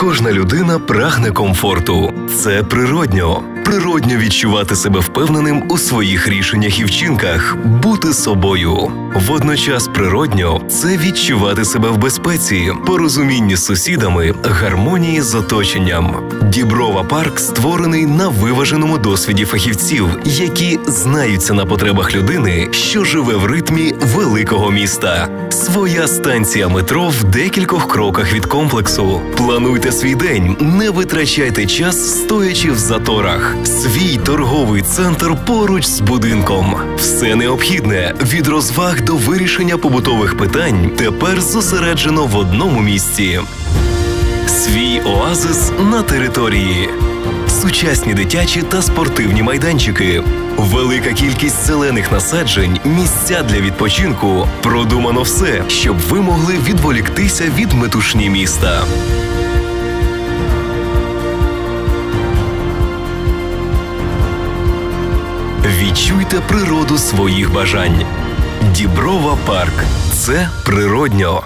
Кожна людина прагне комфорту. Це природньо. Природньо відчувати себе впевненим у своїх рішеннях і вчинках, бути собою. Водночас природньо це відчувати себе в безпеці, порозумінні з сусідами, гармонії з оточенням. Діброва парк створений на виваженому досвіді фахівців, які знаються на потребах людини, що живе в ритмі великого міста. Своя станція метро в декількох кроках від комплексу. Плануйте свій день, не витрачайте час, стоячи в заторах. Свій торговий центр поруч з будинком. Все необхідне від розваг до вирішення побутових питань тепер зосереджено в одному місці. Свій оазис на території. Сучасні дитячі та спортивні майданчики, велика кількість зелених насаджень, місця для відпочинку. Продумано все, щоб ви могли відволіктися від метушні міста. Відчуйте природу своїх бажань. Діброва парк це природньо.